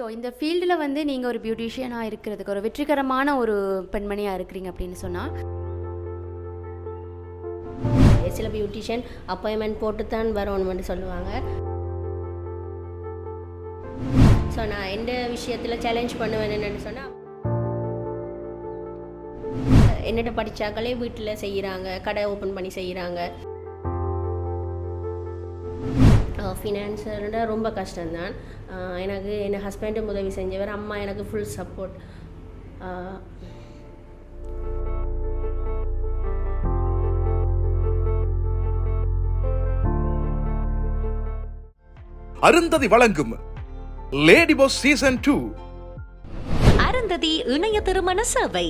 So இந்த ஃபீல்டில் வந்து நீங்கள் ஒரு பியூட்டிஷியனாக இருக்கிறதுக்கு ஒரு வெற்றிகரமான ஒரு பெண்மணியாக இருக்கிறீங்க அப்படின்னு சொன்னால் சில பியூட்டிஷியன் அப்பாயின்மெண்ட் போட்டு தான் வரணும்னு சொல்லுவாங்க. ஸோ நான் எந்த விஷயத்தில் சேலஞ்ச் பண்ணுவேன் என்னன்னு சொன்னால் என்னட்ட படித்தாக்களே வீட்டில் செய்கிறாங்க கடை ஓப்பன் பண்ணி செய்கிறாங்க ஃபினான்ஸோட ரொம்ப கஷ்டம்தான். எனக்கு என் ஹஸ்பண்டும் உதவி செஞ்சவர் அம்மா எனக்கு ஃபுல் சப்போர்ட் அருந்ததி வழங்கும் lady boss season two Arundhathi இணைய திருமண சேவை.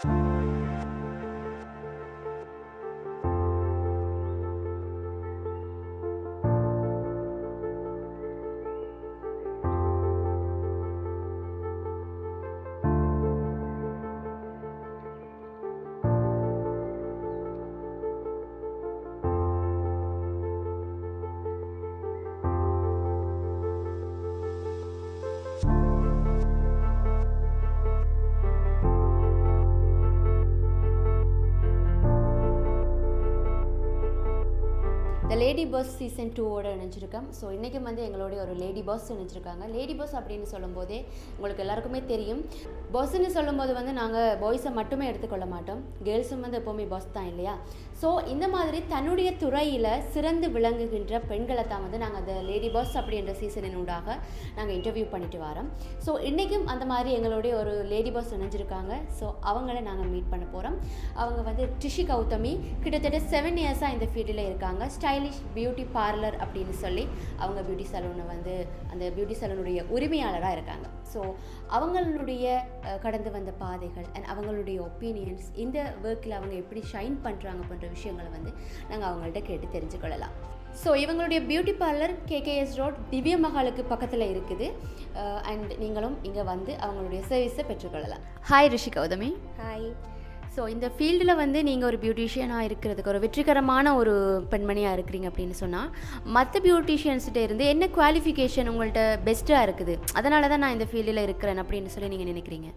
த லேடி பஸ் சீசன் டூவோட இணைஞ்சிருக்கேன் ஸோ இன்றைக்கும் வந்து எங்களுடைய ஒரு லேடி பஸ் இணைஞ்சிருக்காங்க. லேடி பஸ் அப்படின்னு சொல்லும்போதே உங்களுக்கு எல்லாருக்குமே தெரியும். பஸ்ஸுன்னு சொல்லும்போது வந்து நாங்கள் பாய்ஸை மட்டுமே எடுத்துக்கொள்ள மாட்டோம். கேர்ள்ஸும் வந்து எப்போவுமே பஸ் தான் இல்லையா? ஸோ இந்த மாதிரி தன்னுடைய துறையில் சிறந்து விளங்குகின்ற பெண்களை தான் வந்து நாங்கள் அந்த லேடி பஸ் அப்படின்ற சீசனின் ஊடாக நாங்கள் இன்டர்வியூ பண்ணிட்டு வரோம். ஸோ இன்றைக்கும் அந்த மாதிரி எங்களுடைய ஒரு லேடி பஸ் இணைஞ்சிருக்காங்க. ஸோ அவங்கள நாங்கள் மீட் பண்ண போகிறோம் அவங்க வந்து டிஷி கௌதமி கிட்டத்தட்ட செவன் இயர்ஸாக இந்த ஃபீல்டில் இருக்காங்க. ஸ்டைலிஷ் பியூட்டி பார்லர் அப்படின்னு சொல்லி அவங்க பியூட்டி சலூனை வந்து அந்த பியூட்டி சலூனுடைய உரிமையாளராக இருக்காங்க. ஸோ அவங்களுடைய கடந்து வந்த பாதைகள் அண்ட் அவங்களுடைய ஒப்பீனியன்ஸ் இந்த ஒர்க்கில் அவங்க எப்படி ஷைன் பண்ணுறாங்க போன்ற விஷயங்களை வந்து நாங்கள் அவங்கள்ட்ட கேட்டு தெரிஞ்சுக்கொள்ளலாம். ஸோ இவங்களுடைய beauty parlour KKS road Divya மகாலுக்கு பக்கத்தில் இருக்குது. அண்ட் நீங்களும் இங்கே வந்து அவங்களுடைய சர்வீஸை பெற்றுக்கொள்ளலாம். Hi Rishi Gowthami hi so இந்த ஃபீல்டில் வந்து நீங்கள் ஒரு பியூட்டிஷியனாக இருக்கிறதுக்கு ஒரு வெற்றிகரமான ஒரு பெண்மணியாக இருக்கிறீங்க அப்படின்னு சொன்னால் மற்ற பியூட்டிஷியன்ஸ்கிட்ட இருந்து என்ன குவாலிஃபிகேஷன் உங்கள்கிட்ட பெஸ்ட்டாக இருக்குது? அதனால தான் நான் இந்த ஃபீல்டில் இருக்கிறேன் அப்படின்னு சொல்லி நீங்கள் நினைக்கிறீங்க?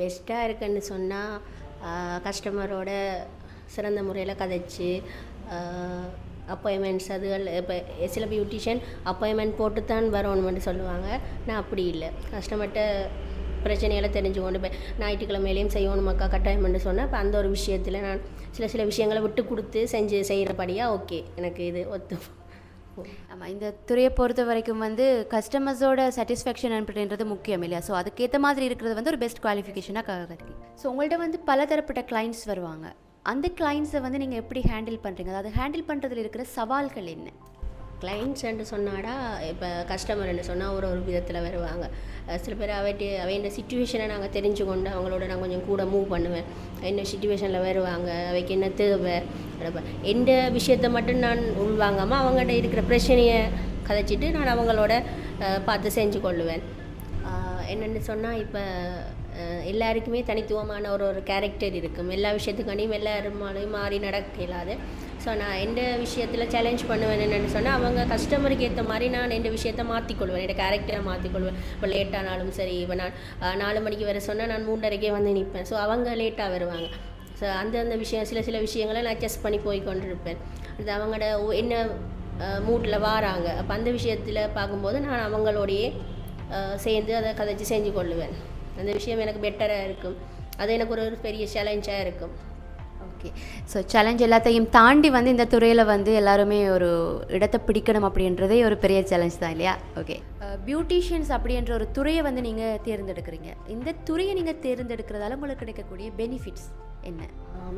பெஸ்ட்டாக இருக்குன்னு சொன்னால் கஸ்டமரோட சிறந்த முறையில் கதைச்சு அப்பாயின்மெண்ட்ஸ் அதுகள் இப்போ சில பியூட்டிஷியன் அப்பாயின்மெண்ட் போட்டு தான் வரணும்னு சொல்லுவாங்க. நான் அப்படி இல்லை. கஸ்டமர்கிட்ட பிரச்சனையெல்லாம் தெரிஞ்சுக்கொண்டு இப்போ ஞாயிற்றுக்கிழமையிலையும் செய்யணுமாக்கா கட்டாயம்னு சொன்னேன். இப்போ அந்த ஒரு விஷயத்தில் நான் சில சில விஷயங்களை விட்டு கொடுத்து செஞ்சு செய்கிறபடியாக ஓகே எனக்கு இது ஒத்து ஆமாம் இந்த துறையை பொறுத்த வரைக்கும் வந்து கஸ்டமர்ஸோட சாட்டிஸ்ஃபேக்ஷன் அப்படின்றது முக்கியம் இல்லையா? ஸோ அதுக்கேற்ற மாதிரி இருக்கிறது வந்து ஒரு பெஸ்ட் குவாலிஃபிகேஷனாக கருதி ஸோ உங்கள்கிட்ட வந்து பலதரப்பட்ட கிளைண்ட்ஸ் வருவாங்க. அந்த கிளைண்ட்ஸை வந்து நீங்கள் எப்படி ஹேண்டில் பண்ணுறீங்க அதாவது ஹேண்டில் பண்ணுறதுல இருக்கிற சவால்கள் என்ன? கிளைண்ட்ஸ்ன்னு சொன்னாடா இப்போ கஸ்டமர்னு சொன்னால் ஒரு ஒரு விதத்தில் வருவாங்க. சில பேர் அவைட்டு அவையின் சுச்சுவேஷனை நாங்கள் தெரிஞ்சு கொண்டு அவங்களோட நான் கொஞ்சம் கூட மூவ் பண்ணுவேன். என்ன சுச்சுவேஷனில் வருவாங்க அவைக்கு என்ன தேவை? எந்த விஷயத்தை மட்டும் நான் உள்வாங்காமல் அவங்கள்ட்ட இருக்கிற பிரச்சனையை கதைச்சிட்டு நான் அவங்களோட பார்த்து செஞ்சு கொள்ளுவேன். என்னென்னு சொன்னால் இப்போ எல்லாருக்குமே தனித்துவமான ஒரு ஒரு கேரக்டர் இருக்கும். எல்லா விஷயத்துக்காண்டியும் எல்லாருமாலையும் மாறி நடக்க இல்லாது ஸோ நான் எந்த விஷயத்தில் சேலஞ்ச் பண்ணுவேன் என்னென்னு சொன்னால் அவங்க கஸ்டமருக்கு ஏற்ற மாதிரி நான் எந்த விஷயத்தை மாற்றிக்கொள்வேன் என்னோட கேரக்டரை மாற்றிக்கொள்வேன் இப்போ லேட்டானாலும் சரி இப்போ நான் நாலு மணிக்கு வர சொன்னால் நான் மூன்றரைக்கே வந்து நிற்பேன் ஸோ அவங்க லேட்டாக வருவாங்க. ஸோ அந்தந்த விஷயம் சில சில விஷயங்களை நான் அட்ஜஸ்ட் பண்ணி போய் கொண்டிருப்பேன். அது அவங்களோட என்ன மூட்டில் வாராங்க. அப்போ அந்த விஷயத்தில் பார்க்கும்போது நான் அவங்களோடையே சேர்ந்து அதை கதைச்சி செஞ்சு கொள்ளுவேன் அந்த விஷயம் எனக்கு பெட்டராக இருக்கும். அது எனக்கு ஒரு பெரிய சேலஞ்சாக இருக்கும். ஓகே. ஸோ சேலஞ்ச் எல்லாத்தையும் தாண்டி வந்து இந்த துறையில் வந்து எல்லாருமே ஒரு இடத்தை பிடிக்கணும் அப்படின்றதே ஒரு பெரிய சேலஞ்ச் தான் இல்லையா? ஓகே பியூட்டிஷியன்ஸ் அப்படின்ற ஒரு துறையை வந்து நீங்கள் தேர்ந்தெடுக்கிறீங்க. இந்த துறையை நீங்கள் தேர்ந்தெடுக்கிறதால உங்களுக்கு கிடைக்கக்கூடிய பெனிஃபிட்ஸ் என்ன?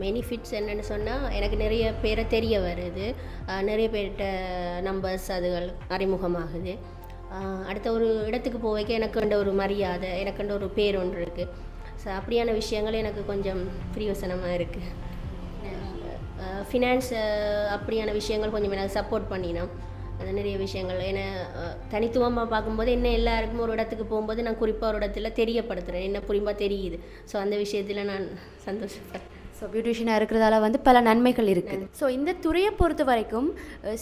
பெனிஃபிட்ஸ் என்னென்னு சொன்னால் எனக்கு நிறைய பேரை தெரிய வருது. நிறைய பேர்கிட்ட நம்பர்ஸ் அதுகள் அறிமுகமாகுது. அடுத்த ஒரு இடத்துக்கு போவைக்க எனக்குண்ட ஒரு மரியாதை எனக்குண்ட ஒரு பேர் ஒன்று இருக்குது ஸோ அப்படியான விஷயங்கள் எனக்கு கொஞ்சம் பிரியோசனமாக இருக்குது ஃபினான்ஸ் அப்படியான விஷயங்கள் கொஞ்சம் எனக்கு சப்போர்ட் பண்ணினோம். அது நிறைய விஷயங்கள். ஏன்னா தனித்துவமாக பார்க்கும்போது என்ன எல்லாருக்கும் ஒரு இடத்துக்கு போகும்போது நான் குறிப்பாக ஒரு இடத்துல தெரியப்படுத்துகிறேன் என்ன புரியும்பா தெரியுது. ஸோ அந்த விஷயத்தில் நான் சந்தோஷப்படுறேன் ஸோ பியூட்டிஷியனாக இருக்கிறதால வந்து பல நன்மைகள் இருக்குது. ஸோ இந்த துறையை பொறுத்த வரைக்கும்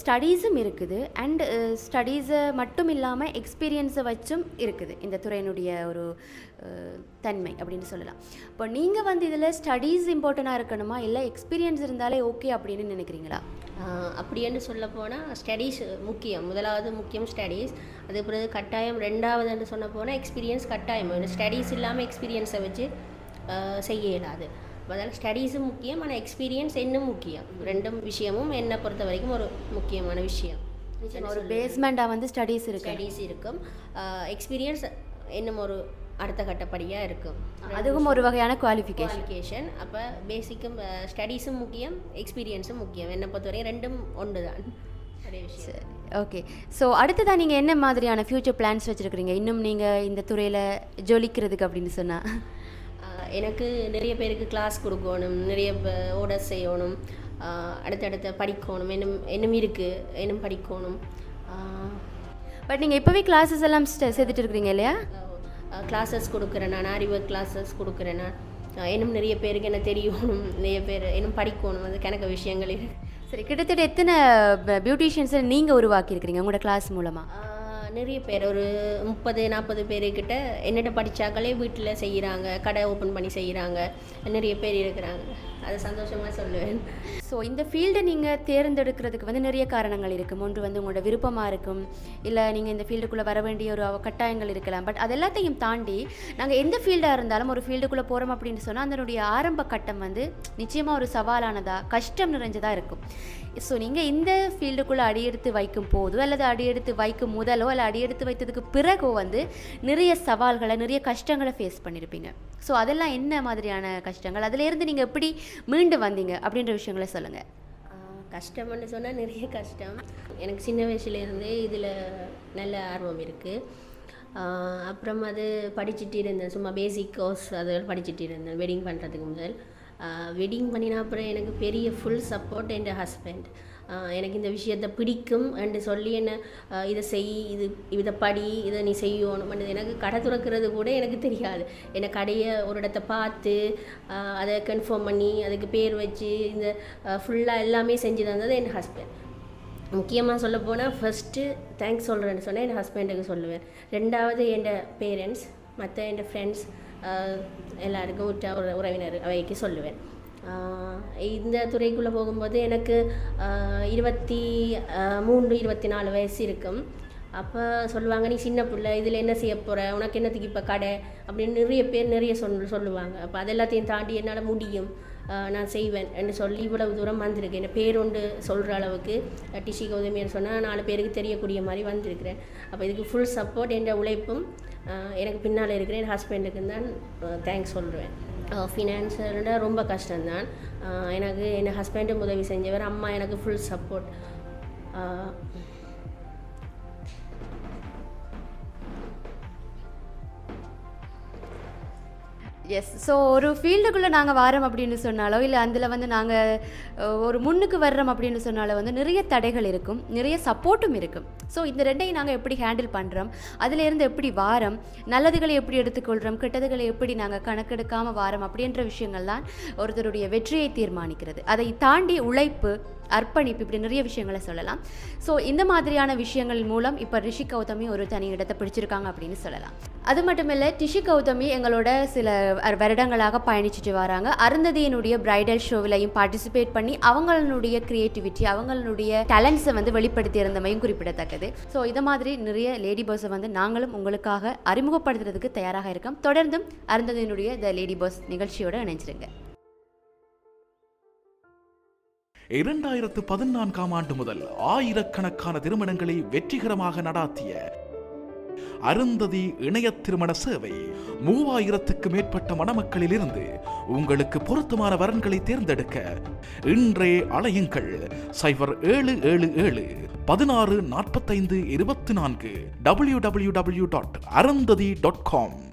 ஸ்டடீஸும் இருக்குது. அண்ட் ஸ்டடீஸை மட்டும் இல்லாமல் எக்ஸ்பீரியன்ஸை வச்சும் இருக்குது. இந்த துறையினுடைய ஒரு தன்மை அப்படின்னு சொல்லலாம். இப்போ நீங்கள் வந்து இதில் ஸ்டடீஸ் இம்பார்ட்டண்ட்டாக இருக்கணுமா? இல்லை எக்ஸ்பீரியன்ஸ் இருந்தாலே ஓகே அப்படின்னு நினைக்கிறீங்களா? அப்படின்னு சொல்ல போனால் ஸ்டடீஸ் முக்கியம். முதலாவது முக்கியம் ஸ்டடீஸ் அது பிறகு கட்டாயம் ரெண்டாவதுன்னு சொன்ன போனால் எக்ஸ்பீரியன்ஸ் கட்டாயம். ஸ்டடீஸ் இல்லாமல் எக்ஸ்பீரியன்ஸை வச்சு செய்ய இயலாது. அதனால் ஸ்டடீஸும் முக்கியம் ஆனால் எக்ஸ்பீரியன்ஸ் இன்னும் முக்கியம்? ரெண்டும் விஷயமும் என்னை பொறுத்த வரைக்கும் ஒரு முக்கியமான விஷயம். ஒரு பேஸ்மெண்ட்டாக வந்து ஸ்டடீஸ் இருக்கு. ஸ்டடீஸ் இருக்கும். எக்ஸ்பீரியன்ஸ் இன்னும் ஒரு அடுத்த கட்டப்படியாக இருக்கும். அதுவும் ஒரு வகையான குவாலிஃபிகேஷன் அப்போ பேசிக்கும் ஸ்டடீஸும் முக்கியம் எக்ஸ்பீரியன்ஸும் முக்கியம். என்னை பொறுத்தவரை ரெண்டும் ஒன்று தான் ஓகே ஸோ அடுத்ததான் நீங்கள் என்ன மாதிரியான ஃப்யூச்சர் பிளான்ஸ் வச்சுருக்கிறீங்க? இன்னும் நீங்கள் இந்த துறையில் ஜொலிக்கிறதுக்கு அப்படின்னு சொன்னால் எனக்கு நிறைய பேருக்கு கிளாஸ் கொடுக்கணும் நிறைய ஓடர் செய்யணும் அடுத்தடுத்த படிக்கணும் இன்னும் இன்னும் இருக்குது இன்னும் படிக்கணும். பட் நீங்கள் இப்போவே கிளாஸஸ் எல்லாம் சேர்த்துட்டு இருக்கிறீங்க இல்லையா? கிளாஸஸ் கொடுக்குறேன் நான் அறிவு கிளாஸஸ் கொடுக்குறேன் நான். இன்னும் நிறைய பேருக்கு என்ன தெரியணும் நிறைய பேர் இன்னும் படிக்கணும் அது கணக்கு விஷயங்கள் சரி கிட்டத்தட்ட எத்தனை பியூட்டிஷியன்ஸை நீங்கள் உருவாக்கியிருக்கிறீங்க உங்களோட கிளாஸ் மூலமாக நிறைய பேர் ஒரு முப்பது நாற்பது பேருக்கிட்ட என்னட்ட படித்தாக்களே வீட்டில் செய்கிறாங்க கடை ஓப்பன் பண்ணி செய்கிறாங்க நிறைய பேர் இருக்கிறாங்க. அது சந்தோஷமாக சொல்லுவேன். ஸோ இந்த ஃபீல்டை நீங்கள் தேர்ந்தெடுக்கிறதுக்கு வந்து நிறைய காரணங்கள் இருக்கும். ஒன்று வந்து உங்களோட விருப்பமாக இருக்கும் இல்லை நீங்கள் இந்த ஃபீல்டுக்குள்ளே வர வேண்டிய ஒரு கட்டாயங்கள் இருக்கலாம். பட் அது எல்லாத்தையும் தாண்டி நாங்கள் எந்த ஃபீல்டாக இருந்தாலும் ஒரு ஃபீல்டுக்குள்ளே போகிறோம் அப்படின்னு சொன்னால் அதனுடைய ஆரம்ப கட்டம் வந்து நிச்சயமாக ஒரு சவாலானதாக கஷ்டம் நிறைஞ்சதாக இருக்கும். ஸோ நீங்கள் இந்த ஃபீல்டுக்குள்ளே அடியெடுத்து வைக்கும் போதோ அல்லது அடியெடுத்து வைக்கும் முதலோ அல்ல அடியெடுத்து வைத்ததுக்கு பிறகோ வந்து நிறைய சவால்களை நிறைய கஷ்டங்களை ஃபேஸ் பண்ணியிருப்பீங்க ஸோ அதெல்லாம் என்ன மாதிரியான கஷ்டங்கள்? அதிலேருந்து நீங்கள் எப்படி மீண்டு வந்தீங்க? அப்படின்ற விஷயங்களை சொல்லுங்கள் கஷ்டம்னு சொன்னால் நிறைய கஷ்டம். எனக்கு சின்ன வயசுலேருந்தே இதில் நல்ல ஆர்வம் இருக்குது அப்புறம் அது படிச்சுட்டு இருந்தேன். சும்மா பேசிக் கோர்ஸ் அது படிச்சுட்டு இருந்தேன். வெட்டிங் பண்ணுறதுக்கு முதல். வெட்டிங் பண்ணினா அப்புறம் எனக்கு பெரிய ஃபுல் சப்போர்ட் என் ஹஸ்பண்ட் எனக்கு இந்த விஷயத்தை பிடிக்கும் என்று சொல்லி என்ன இதை செய் இது இதை படி இதை நீ செய்யணும் எனக்கு கடை துறக்கிறது கூட எனக்கு தெரியாது. என்னை கடையை ஒரு இடத்த பார்த்து அதை கன்ஃபார்ம் பண்ணி அதுக்கு பேர் வச்சு இந்த ஃபுல்லாக எல்லாமே செஞ்சு தந்தது என் ஹஸ்பண்ட் முக்கியமாக சொல்ல போனால் ஃபஸ்ட்டு தேங்க்ஸ் சொல்கிறேன்னு சொன்னால் என் ஹஸ்பண்டுக்கு சொல்லுவேன். ரெண்டாவது என் பேரண்ட்ஸ் மற்ற என் ஃப்ரெண்ட்ஸ் எல்லாருக்கும் உற்ற உற- உறவினர் அவைக்கு சொல்லுவேன். இந்த துறைக்குள்ளே போகும்போது எனக்கு இருபத்தி மூன்று இருபத்தி நாலு வயசு இருக்கும். அப்போ சொல்லுவாங்க நீ சின்ன பிள்ளை இதில் என்ன செய்ய போகிற உனக்கு என்னத்துக்கு இப்போ கடை? அப்படின்னு நிறைய பேர் நிறைய சொல் சொல்லுவாங்க. அப்போ அது எல்லாத்தையும் தாண்டி என்னால் முடியும். நான் செய்வேன் என்று சொல்லி இவ்வளவு தூரம் வந்திருக்கேன் என் பேர் சொல்கிற அளவுக்கு டிஷி கௌதமின்னு சொன்னால் நாலு பேருக்கு தெரியக்கூடிய மாதிரி வந்திருக்கிறேன். அப்போ இதுக்கு ஃபுல் சப்போர்ட் என்ற உழைப்பும் எனக்கு பின்னால் இருக்கிற என் ஹஸ்பண்டுக்கு தான் தேங்க்ஸ் சொல்லுவேன். ஃபினான்ஷியலோட ரொம்ப கஷ்டம்தான். எனக்கு என் ஹஸ்பண்டும் உதவி செஞ்சவர் அம்மா எனக்கு ஃபுல் சப்போர்ட் எஸ் ஸோ ஒரு ஃபீல்டுக்குள்ளே நாங்கள் வாரம் அப்படின்னு சொன்னாலோ இல்லை அதில் வந்து நாங்கள் ஒரு முன்னுக்கு வர்றோம் அப்படின்னு சொன்னாலோ வந்து நிறைய தடைகள் இருக்கும் நிறைய சப்போர்ட்டும் இருக்கும். ஸோ இந்த ரெண்டையும் நாங்கள் எப்படி ஹேண்டில் பண்ணுறோம் அதிலேருந்து எப்படி வாரம் நல்லதுகளை எப்படி எடுத்துக்கொள்கிறோம் கெட்டதுகளை எப்படி நாங்கள் கணக்கெடுக்காமல் வாரம் அப்படின்ற விஷயங்கள் தான் ஒருத்தருடைய வெற்றியை தீர்மானிக்கிறது. அதை தாண்டி உழைப்பு அர்ப்பணிப்பு இப்படி நிறைய விஷயங்களை சொல்லலாம். ஸோ இந்த மாதிரியான விஷயங்கள் மூலம் இப்போ ரிஷி கௌதமி ஒரு தனி இடத்தை பிடிச்சிருக்காங்க அப்படின்னு சொல்லலாம். அது மட்டும் இல்லை டிஷி கௌதமி எங்களோட சில வருடங்களாக பயணிச்சுட்டு வராங்க. அருந்ததியினுடைய பிரைடல் ஷோவிலையும் பார்ட்டிசிபேட் பண்ணி அவங்களுடைய கிரியேட்டிவிட்டி அவங்களுடைய டேலண்ட்ஸை வந்து வெளிப்படுத்தி இருந்தமையும் குறிப்பிடத்தக்கது. ஸோ இதை மாதிரி நிறைய லேடி பர்ஸை வந்து நாங்களும் உங்களுக்காக அறிமுகப்படுத்துறதுக்கு தயாராக இருக்கோம். தொடர்ந்தும் அருந்ததியினுடைய த லேடி பர்ஸ் நிகழ்ச்சியோடு இணைஞ்சிருங்க. இரண்டாயிரத்து பதினான்காம் ஆண்டு முதல் ஆயிரக்கணக்கான திருமணங்களை வெற்றிகரமாக நடாத்திய அருந்ததி இணைய திருமண சேவை மூவாயிரத்துக்கு மேற்பட்ட மணமக்களிலிருந்து உங்களுக்கு பொருத்தமான வரன்களை தேர்ந்தெடுக்க இன்றே அலையுங்கள். சைபர் ஏழு ஏழு ஏழு பதினாறு நாற்பத்தைந்து இருபத்தி நான்கு W W W dot Arundhathi dot com